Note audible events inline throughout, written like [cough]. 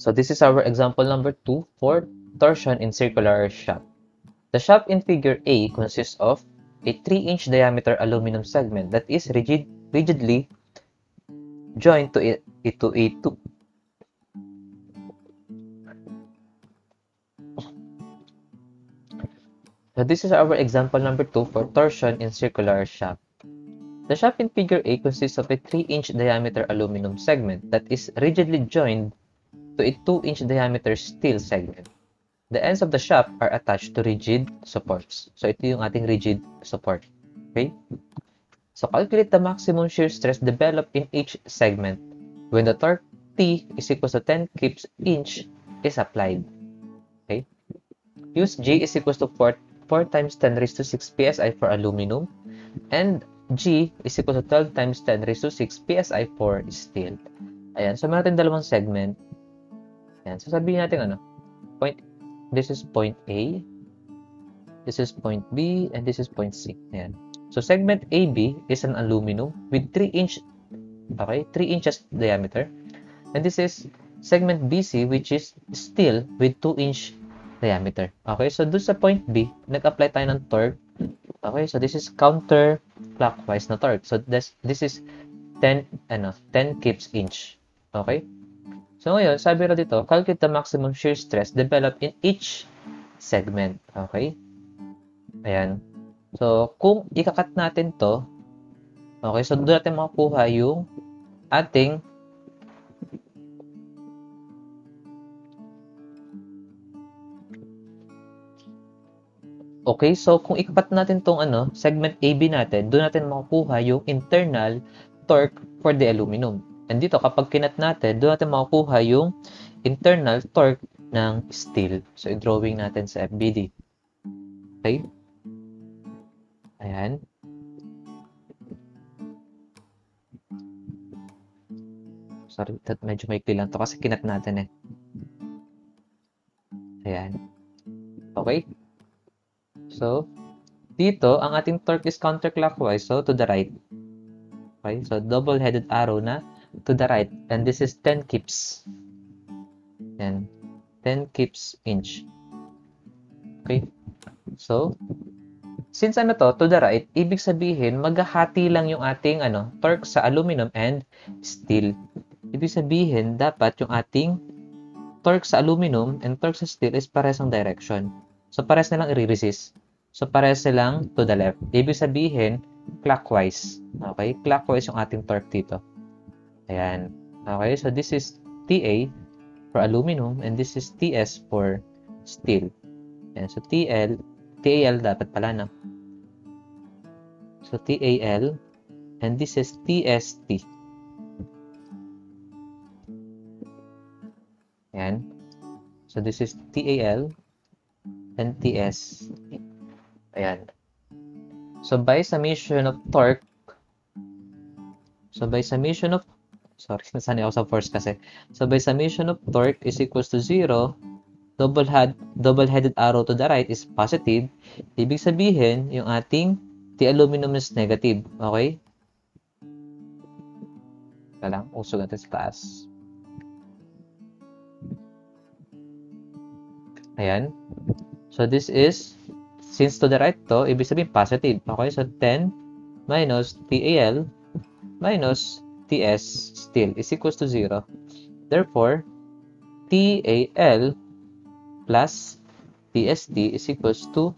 So this is our example number 2 for torsion in circular shaft. The shaft in figure A consists of a 3-inch diameter aluminum segment that is rigid, rigidly joined to it, it to a 2. So this is our example number 2 for torsion in circular shaft. The shaft in figure A consists of a 3-inch diameter aluminum segment that is rigidly joined to a 2-inch diameter steel segment. The ends of the shaft are attached to rigid supports. So, ito yung ating rigid support. Okay? So, calculate the maximum shear stress developed in each segment when the torque T is equal to 10 kips inch is applied. Okay? Use G is equal to 4, 4 times 10 raised to 6 psi for aluminum and G is equal to 12 times 10 raised to 6 psi for steel. Ayan. So, meron tayong dalawang segment. Ayan. So, sabihin natin ano, point, this is point A, this is point B, and this is point C. Ayan. So, segment AB is an aluminum with 3 inch, okay, 3 inches diameter. And this is segment BC which is steel with 2 inch diameter. Okay, so doon sa point B, nag-apply tayo ng torque. Okay, so this is counter clockwise na torque. So this, this is 10, ano, 10 kips inch. Okay? So ngayon, sabi rin dito, calculate the maximum shear stress developed in each segment. Okay? Ayan. So, kung ikakat natin to, okay, so doon natin makukuha yung ating Okay, so kung ikakat natin tong ano, segment AB natin, doon natin makukuha yung internal torque for the aluminum. And dito, kapag kinat natin, doon natin makukuha yung internal torque ng steel. So, i-drawing natin sa FBD. Okay? Ayan. Sorry, that medyo maikli lang to kasi kinat natin eh. Ayan. Okay? So, dito, ang ating torque is counterclockwise, so to the right. Okay, so double-headed arrow na to the right. And this is 10 kips. Yan. 10 kips inch. Okay? So, since ano to, to the right, ibig sabihin, maghahati lang yung ating ano, torque sa aluminum and steel. Ibig sabihin, dapat yung ating torque sa aluminum and torque sa steel is pares ang direction. So, pares na lang i-resist. So, pares silang to the left. Ibig sabihin, clockwise. Okay? Clockwise yung ating torque dito. Ayan. Okay? So, this is TA for aluminum and this is TS for steel. Ayan. So, TL, TAL dapat pala? So, TAL and this is TST. Ayan. So, this is TAL and TS. Ayan. So, by summation of torque, so by summation of, sorry, [laughs] nasanay ako sa force kasi. So, by summation of torque is equals to 0, double head double-headed arrow to the right is positive. Ibig sabihin, yung ating T aluminum is negative. Okay? Ika lang, usog natin sa taas. Ayan. So, this is, since to the right to, ibig sabihin positive. Okay, so 10 minus TAL minus TS still is equals to 0. Therefore, TAL plus TST is equals to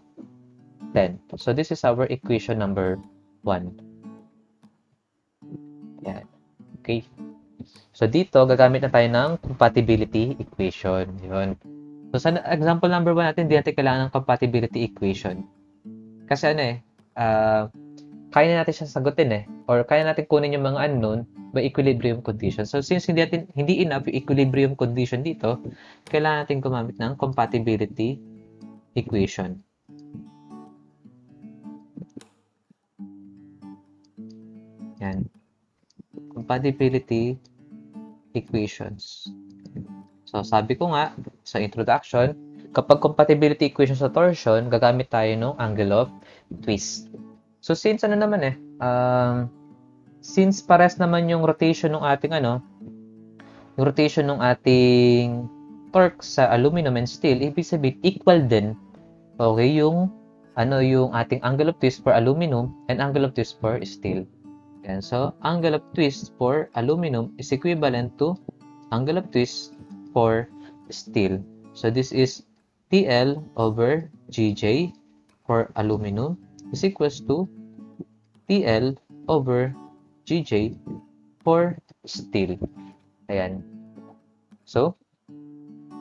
10. So, this is our equation number 1. Yan. Okay. So, dito, gagamit na tayo ng compatibility equation. Yun. So, sa example number 1 natin, hindi natin kailangan ng compatibility equation. Kasi ano eh, uh, kaya na natin siya sagutin eh. Or kaya natin kunin yung mga unknown by equilibrium condition. So, since hindi, natin, hindi enough yung equilibrium condition dito, kailangan natin gumamit ng compatibility equation. Yan. Compatibility equations. So, sabi ko nga sa introduction, kapag compatibility equation sa torsion, gagamit tayo ng angle of twist. So, since ano naman eh, um, since pares naman yung rotation ng ating ano, yung rotation ng ating torque sa aluminum and steel, ibig sabihin equal din okay yung ano yung ating angle of twist for aluminum and angle of twist for steel. Yan. So, angle of twist for aluminum is equivalent to angle of twist for steel. So, this is TL over GJ for aluminum is equals to TL over GJ for steel. Ayan. So,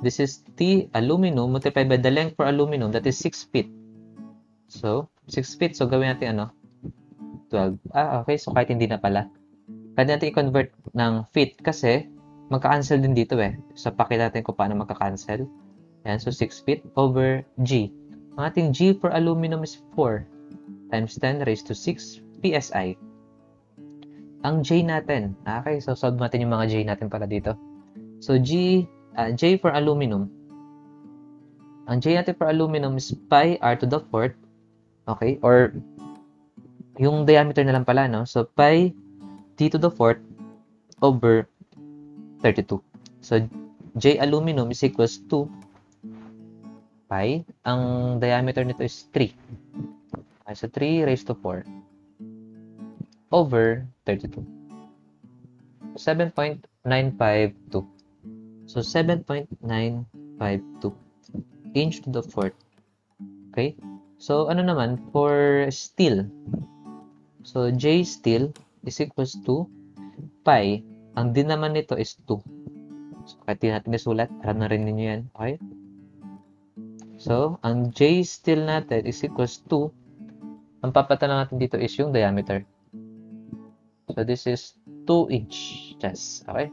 this is T aluminum multiplied by the length for aluminum that is 6 feet. So, 6 feet. So, gawin natin ano? 12. Ah, okay. So, kahit hindi na pala. Pwede natin i-convert ng feet kasi magka-cancel din dito eh. So, pakita natin kung paano magka-cancel. Yan. So, 6 feet over G. Ang ating G for aluminum is 4 times 10 raised to 6 PSI. Ang J natin. Okay. So, solve natin yung mga J natin pala dito. So, G, uh, J for aluminum. Ang J natin for aluminum is pi r to the fourth Okay? Or, yung diameter na lang pala, no? So, pi d to the fourth over 32. So, J aluminum is equals to pi. Ang diameter nito is 3. Okay, so, 3 raised to 4 over 32. 7.952. So, 7.952 inch to the fourth. Okay? So, ano naman, for steel. So, J steel is equals to pi. Ang din naman nito is 2. So, kahit di natin isulat, alam na rin ninyo yan. Okay? So, ang J steel natin is equals to, ang papatalan natin dito is yung diameter. So, this is 2 inches. Okay?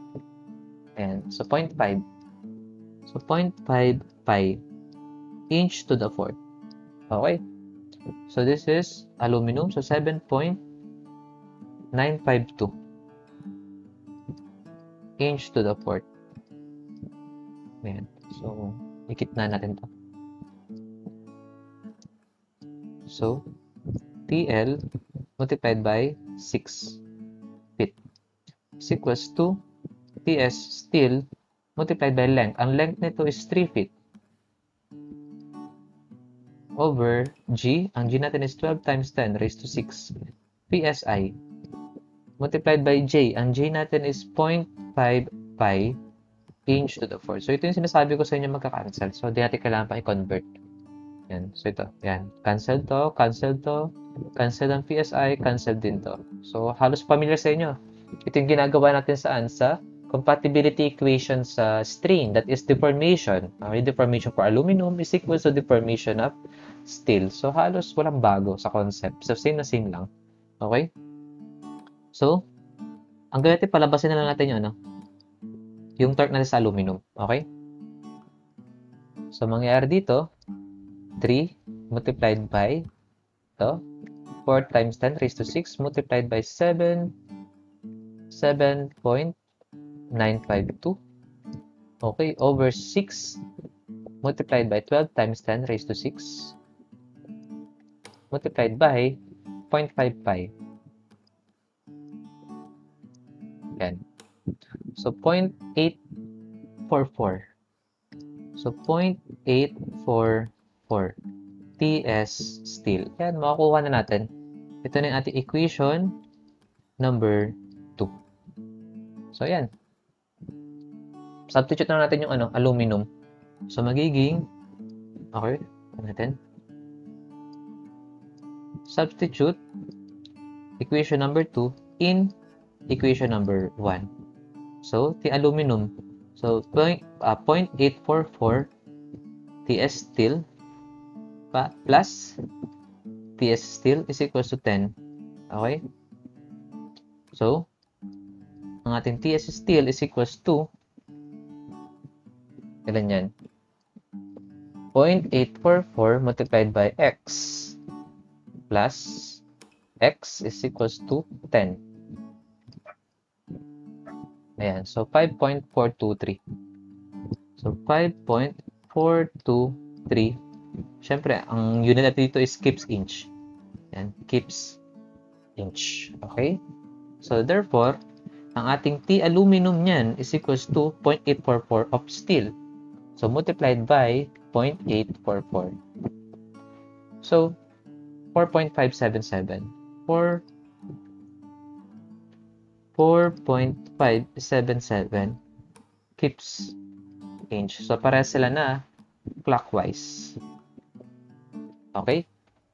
And so, 0.5. So, 0.5 pi inch to the fourth. Okay. So this is aluminum. So 7.952 inch to the fourth. Ayan. So, ikit na natin to. So, TL multiplied by 6 feet is equals to TS steel multiplied by length. Ang length nito is 3 feet over G. Ang G natin is 12 times 10 raised to 6 PSI multiplied by J. Ang J natin is 0.5 pi inch to the 4. So, ito yung sinasabi ko sa inyo magka-cancel. So, di natin kailangan pa i-convert. Yan. So, ito. Yan. Cancel to, cancel to, cancel ang PSI, cancel din to. So, halos familiar sa inyo. Ito yung ginagawa natin saan? Sa compatibility equation sa strain. That is deformation. Okay, deformation for aluminum is equal to deformation of steel. So, halos walang bago sa concept. So, same na same lang. Okay? So, ang ganito, palabasin na lang natin yung ano, yung torque natin sa aluminum. Okay? So, mangyayari dito, 3 multiplied by ito, 4 times 10 raised to 6 multiplied by 7, 7.952. Okay, over 6 multiplied by 12 times 10 raised to 6 multiplied by 0.5 pi. Yan. So, 0.844. So, 0.844 TS steel. Yan, makakuha na natin. Ito na yung ating equation number 2. So, yan. Substitute na natin yung ano, aluminum. So, magiging, okay, ano natin? substitute equation number 2 in equation number 1. So, the aluminum. So, point, uh, 0.844 TS steel pa, plus TS steel is equals to 10. Okay? So, ang ating TS steel is equals to ilan yan? 0.844 multiplied by X plus x is equals to 10. Ayan. So, 5.423. So, 5.423. Siyempre, ang unit natin dito is kips inch. Ayan. Kips inch. Okay? So, therefore, ang ating T aluminum niyan is equals to 0.844 of steel. So, multiplied by 0.844. So, 4.577. 4 4.577 keeps inch. So, para sila na clockwise. Okay?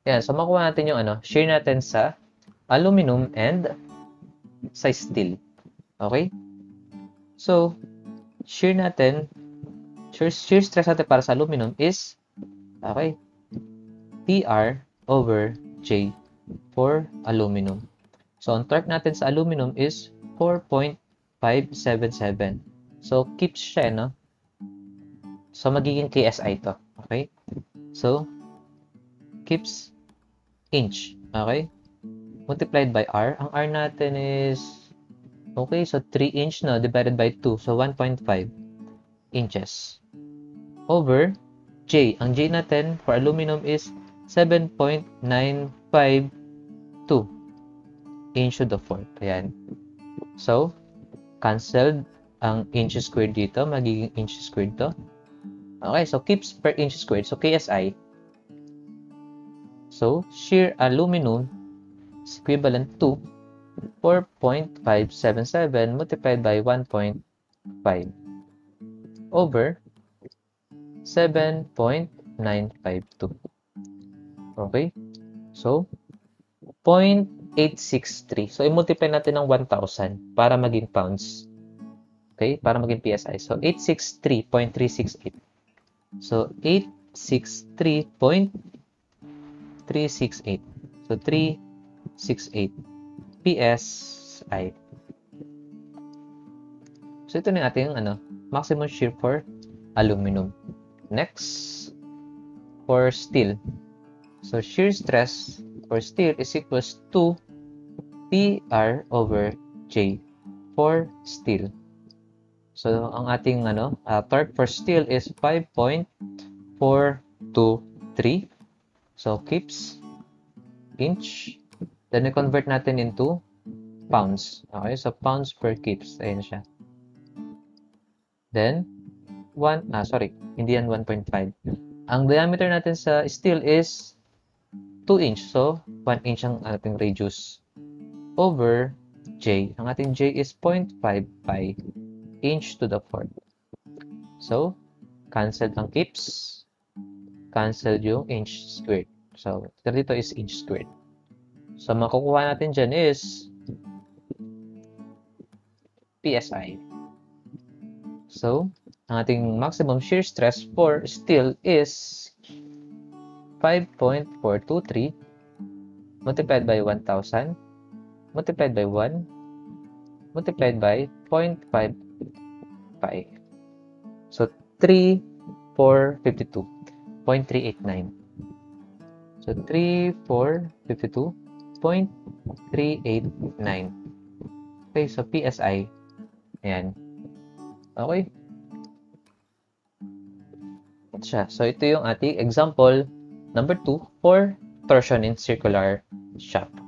Yan. So, makuha natin yung ano, share natin sa aluminum and sa steel. Okay? So, shear natin, shear, shear stress natin para sa aluminum is, okay, PR over J for aluminum. So, ang torque natin sa aluminum is 4.577. So, keeps siya, no? So, magiging KSI to. Okay? So, keeps inch. Okay? Multiplied by R. Ang R natin is, okay, so 3 inch no, divided by 2. So, 1.5 inches. Over J. Ang J natin for aluminum is 7.952 inch to the fourth. Ayan. So, cancelled ang inch squared dito. Magiging inch squared to. Okay, so keeps per inch squared. So, KSI. So, shear aluminum is equivalent to 4.577 multiplied by 1.5 over 7.952. Okay? So, 0.863. So, i-multiply natin ng 1,000 para maging pounds. Okay? Para maging PSI. So, 863.368. So, 863.368. So, 368 PSI. So, ito na yung ating ano, maximum shear for aluminum. Next, for steel. So, shear stress for steel is equals to PR over J for steel. So, ang ating ano, uh, torque for steel is 5.423. So, keeps inch. Then, i-convert natin into pounds. Okay, so pounds per keeps. Ayan siya. Then, 1, ah, sorry, hindi yan 1.5. Ang diameter natin sa steel is 2 inch. So, 1 inch ang ating radius over J. Ang ating J is 0.5 pi inch to the fourth. So, cancel ang keeps. Cancel yung inch squared. So, dito is inch squared. So, makukuha natin dyan is PSI. So, ang ating maximum shear stress for steel is 5.423 multiplied by 1,000 multiplied by 1 multiplied by 0.5 pi. So, 3, 4, 52. 0.389. So, 3, 4, 52. 0.389. Okay, so PSI. Ayan. Okay. Siya. So, ito yung ating example number 2 for torsion in circular shaft.